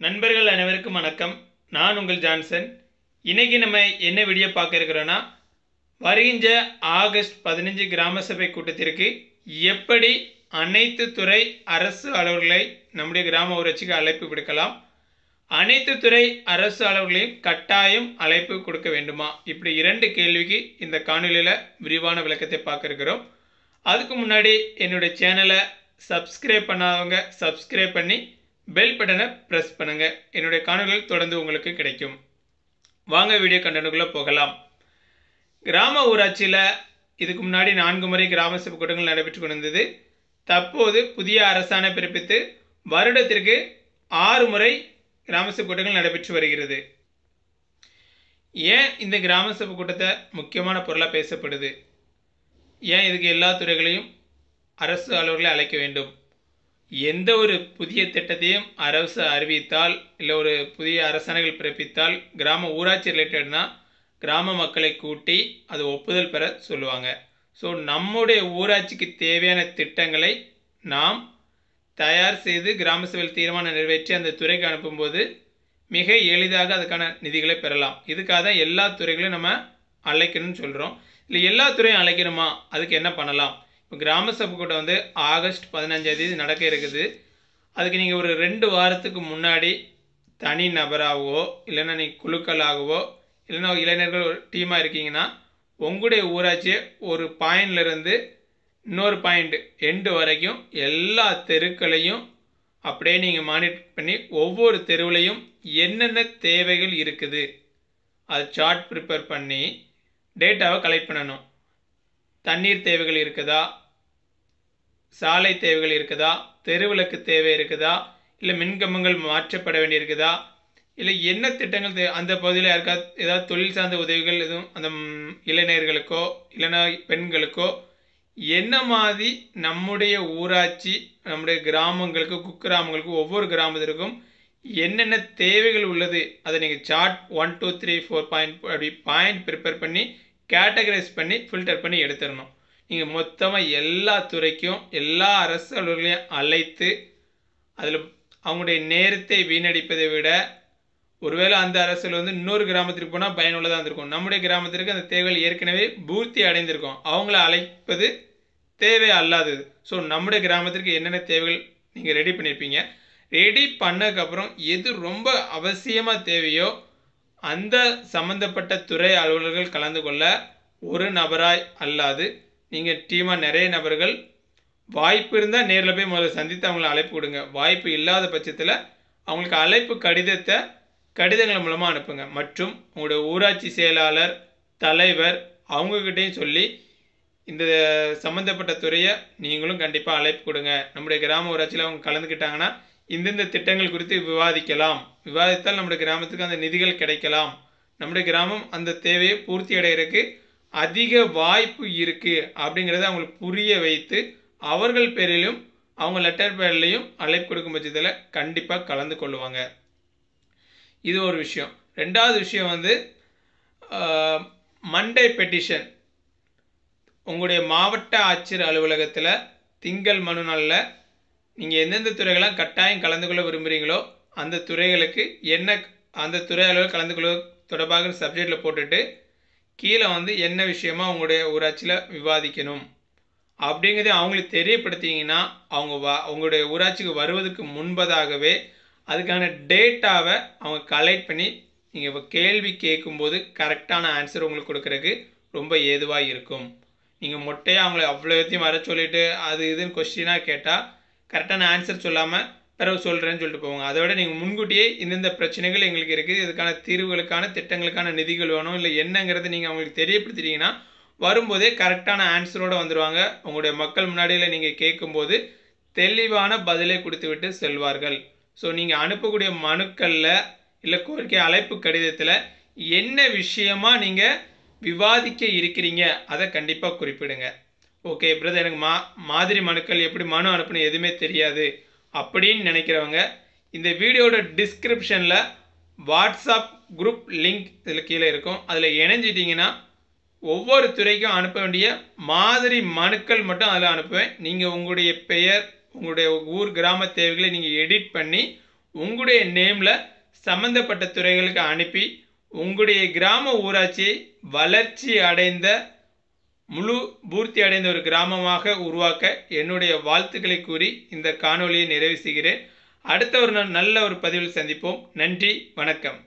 நண்பர்கள் அனைவருக்கும் வணக்கம். நான் உங்கள் ஜான்சன். இன்றைக்கி நம்ம என்ன வீடியோ பார்க்க இருக்கிறோன்னா வருகின்ற ஆகஸ்ட் பதினஞ்சு கிராம சபை கூட்டத்திற்கு எப்படி அனைத்து துறை அரசு அலுவலர்களை நம்முடைய கிராம ஊராட்சிக்கு அழைப்பு விடுக்கலாம்? அனைத்து துறை அரசு அலுவலர்களையும் கட்டாயம் அழைப்பு கொடுக்க வேண்டுமா? இப்படி இரண்டு கேள்விக்கு இந்த காணொலியில் விரிவான விளக்கத்தை பார்க்க இருக்கிறோம். அதுக்கு முன்னாடி என்னுடைய சேனலை சப்ஸ்கிரைப் பண்ணாதவங்க சப்ஸ்கிரைப் பண்ணி பெல் பட்டனை ப்ரெஸ் பண்ணுங்கள் என்னுடைய காணொலிகள் தொடர்ந்து உங்களுக்கு கிடைக்கும். வாங்க வீடியோ கண்டனுக்குள்ளே போகலாம். கிராம ஊராட்சியில் இதுக்கு முன்னாடி நான்கு முறை கிராம சபை கூட்டங்கள் நடைபெற்று கொண்டிருந்தது. தற்போது புதிய அரசாணை பிறப்பித்து வருடத்திற்கு ஆறு முறை கிராம சபை கூட்டங்கள் நடைபெற்று வருகிறது. ஏன் இந்த கிராம சபை கூட்டத்தை முக்கியமான பொருளாக பேசப்படுது? ஏன் இதுக்கு எல்லா துறைகளையும் அரசு அலுவலர்களை அழைக்க வேண்டும்? எந்த ஒரு புதிய திட்டத்தையும் அரசு அறிவித்தால் இல்லை ஒரு புதிய அரசாணைகள் பிறப்பித்தால் கிராம ஊராட்சி ரிலேட்டட்னா கிராம மக்களை கூட்டி அது ஒப்புதல் பெற சொல்லுவாங்க. ஸோ நம்முடைய ஊராட்சிக்கு தேவையான திட்டங்களை நாம் தயார் செய்து கிராம சபையில் தீர்மானம் நிறைவேற்றி அந்த துறைக்கு அனுப்பும்போது மிக எளிதாக அதுக்கான நிதிகளை பெறலாம். இதுக்காக தான் எல்லா துறைகளையும் நம்ம அழைக்கணும்னு சொல்கிறோம் இல்லை எல்லா துறையும் அழைக்கணுமா? அதுக்கு என்ன பண்ணலாம்? இப்போ கிராம சபை கூட்டம் வந்து ஆகஸ்ட் பதினஞ்சாந்தேதி நடக்க இருக்குது. அதுக்கு நீங்கள் ஒரு ரெண்டு வாரத்துக்கு முன்னாடி தனி நபராகவோ இல்லைன்னா நீங்கள் குழுக்களாகவோ இல்லைன்னா இளைஞர்கள் ஒரு டீமாக இருக்கீங்கன்னா உங்களுடைய ஊராட்சியை ஒரு பாயிண்ட்லேருந்து இன்னொரு பாயிண்ட் எண்டு வரைக்கும் எல்லா தெருக்களையும் அப்படியே நீங்கள் மானிட்டர் பண்ணி ஒவ்வொரு தெருவுலையும் என்னென்ன தேவைகள் இருக்குது. அது சார்ட் ப்ரிப்பேர் பண்ணி டேட்டாவை கலெக்ட் பண்ணணும். தண்ணீர் தேவைகள் இருக்குதா? சாலை தேவைகள் இருக்குதா? தெருவிளக்கு தேவை இருக்குதா? இல்லை மின்கம்பங்கள் மாற்றப்பட வேண்டியிருக்குதா? இல்லை என்ன திட்டங்கள் தே அந்த பகுதியில் யாருக்காவது ஏதாவது தொழில் சார்ந்த உதவிகள் எதுவும் அந்த இளைஞர்களுக்கோ இல்லைனா பெண்களுக்கோ என்ன மாதிரி நம்முடைய ஊராட்சி நம்முடைய கிராமங்களுக்கு குக்கிராமங்களுக்கு ஒவ்வொரு கிராமத்திற்கும் என்னென்ன தேவைகள் உள்ளது அதை நீங்கள் chart one two three four point அப்படி பாயிண்ட் ப்ரிப்பேர் பண்ணி கேட்டகரைஸ் பண்ணி ஃபில்டர் பண்ணி எடுத்துடணும். நீங்கள் மொத்தமாக எல்லா துறைக்கும் எல்லா அரசு அலுவலர்களையும் அழைத்து அதில் அவங்களுடைய நேரத்தை வீணடிப்பதை விட ஒருவேளை அந்த அரசில் வந்து இன்னொரு கிராமத்திற்கு போனால் பயனுள்ளதாக இருந்திருக்கும். நம்முடைய கிராமத்திற்கு அந்த தேவைகள் ஏற்கனவே பூர்த்தி அடைந்திருக்கும். அவங்கள அழைப்பது தேவை அல்லாதது. ஸோ நம்முடைய கிராமத்திற்கு என்னென்ன தேவைகள் நீங்கள் ரெடி பண்ணியிருப்பீங்க ரெடி பண்ணதுக்கப்புறம் எது ரொம்ப அவசியமாக தேவையோ அந்த சம்பந்தப்பட்ட துறை அலுவலர்கள் கலந்து கொள்ள ஒரு நபராய் அல்லாது நீங்கள் டீமாக நிறைய நபர்கள் வாய்ப்பு இருந்தால் நேரில் போய் முதல்ல சந்தித்து அவங்கள அழைப்பு கொடுங்க. வாய்ப்பு இல்லாத பட்சத்தில் அவங்களுக்கு அழைப்பு கடிதத்தை கடிதங்கள் மூலமாக அனுப்புங்க. மற்றும் உங்களுடைய ஊராட்சி செயலாளர் தலைவர் அவங்கக்கிட்டையும் சொல்லி இந்த சம்மந்தப்பட்ட துறையை நீங்களும் கண்டிப்பாக அழைப்பு கொடுங்க. நம்முடைய கிராம ஊராட்சியில் அவங்க கலந்துக்கிட்டாங்கன்னா இந்தந்த திட்டங்கள் குறித்து விவாதிக்கலாம். விவாதித்தால் நம்முடைய கிராமத்துக்கு அந்த நிதிகள் கிடைக்கலாம். நம்முடைய கிராமம் அந்த தேவையை பூர்த்தி அடைகிறதுக்கு அதிக வாய்ப்பு இருக்குது அப்படிங்கிறத அவங்களுக்கு புரிய வைத்து அவர்கள் பேரிலும் அவங்க லெட்டர் பேர்லையும் அழைப்பு கொடுக்கும் பட்சத்தில் கண்டிப்பாக கலந்து கொள்ளுவாங்க. இது ஒரு விஷயம். ரெண்டாவது விஷயம் வந்து மண்டே பெட்டிஷன் உங்களுடைய மாவட்ட ஆட்சியர் அலுவலகத்தில் திங்கள் மனு நாளில் நீங்கள் எந்தெந்த துறைகளாம் கட்டாயம் கலந்து கொள்ள விரும்புகிறீங்களோ அந்த துறைகளுக்கு என்ன அந்த துறை அளவில் கலந்து கொள்ள தொடர்பாக சப்ஜெக்டில் போட்டுட்டு கீழே வந்து என்ன விஷயமா உங்களுடைய ஊராட்சியில் விவாதிக்கணும் அப்படிங்கிறத அவங்களுக்கு தெரியப்படுத்திங்கன்னா அவங்க வா உங்களுடைய ஊராட்சிக்கு வருவதற்கு முன்பதாகவே அதுக்கான டேட்டாவை அவங்க கலெக்ட் பண்ணி நீங்கள் இப்போ கேள்வி கேட்கும்போது கரெக்டான ஆன்சர் உங்களுக்கு கொடுக்குறதுக்கு ரொம்ப ஏதுவாக இருக்கும். நீங்கள் மொட்டையாக அவங்கள அவ்வளோத்தையும் வர சொல்லிவிட்டு அது இதுன்னு கொஸ்டினாக கேட்டால் கரெக்டான ஆன்சர் சொல்லாமல் பிறகு சொல்கிறேன்னு சொல்லிட்டு போவாங்க. அதை விட நீங்கள் முன்கூட்டியே இந்தந்த பிரச்சனைகள் எங்களுக்கு இருக்குது இதுக்கான தீர்வுகளுக்கான திட்டங்களுக்கான நிதிகள் வேணும் இல்லை என்னங்கிறத நீங்கள் அவங்களுக்கு தெரியப்படுத்திட்டீங்கன்னா வரும்போதே கரெக்டான ஆன்சரோடு வந்துடுவாங்க உங்களுடைய மக்கள் முன்னாடியில் நீங்கள் கேட்கும்போது தெளிவான பதிலை கொடுத்து விட்டு செல்வார்கள். ஸோ நீங்கள் அனுப்பக்கூடிய மனுக்களில் இல்லை கோரிக்கை அழைப்பு கடிதத்தில் என்ன விஷயமா நீங்கள் விவாதிக்க இருக்கிறீங்க அதை கண்டிப்பாக குறிப்பிடுங்க. ஓகே பிரதர் எனக்கு மா மாதிரி மனுக்கள் எப்படி மனு அனுப்பணும் எதுவுமே தெரியாது அப்படின்னு நினைக்கிறவங்க இந்த வீடியோட டிஸ்கிரிப்ஷனில் வாட்ஸ்அப் குரூப் லிங்க் இதில் கீழே இருக்கும். அதில் இணைஞ்சிட்டிங்கன்னா ஒவ்வொரு துறைக்கும் அனுப்ப வேண்டிய மாதிரி மனுக்கள் மட்டும் அதில் அனுப்புவேன். நீங்கள் உங்களுடைய பெயர் உங்களுடைய ஊர் கிராம தேவைகளை நீங்கள் எடிட் பண்ணி உங்களுடைய நேமில் சம்மந்தப்பட்ட துறைகளுக்கு அனுப்பி உங்களுடைய கிராம ஊராட்சியை வளர்ச்சி அடைந்த முழு பூர்த்தி அடைந்த ஒரு கிராமமாக உருவாக்க என்னுடைய வாழ்த்துக்களை கூறி இந்த காணொளியை நிறைவு செய்கிறேன். அடுத்த ஒரு நல்ல ஒரு பதிவில் சந்திப்போம். நன்றி வணக்கம்.